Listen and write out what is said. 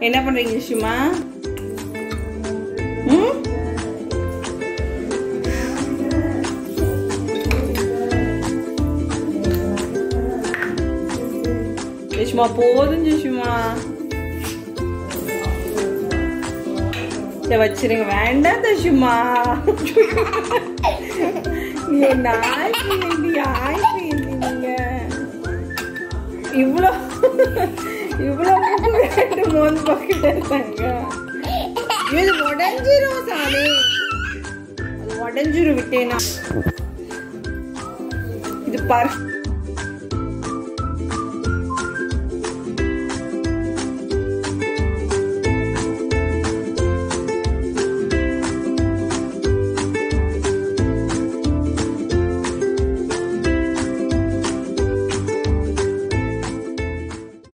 என்ன பண்றீங்க சும்மா ம்? ஜெஷ்மா போதும் ஜெஷ்மா இதை வச்சிருங்க. வேண்டாம் தஷுமா நீ நாய் பேந்தி ஆய் பேந்தி நீங்க. இவ்வளோ இவ்வளோ ரெண்டு மூணு பக்கெட் இருக்காங்க இது உடஞ்சிரும் சாமி அது உடஞ்சிரும் விட்டேனா இது பர்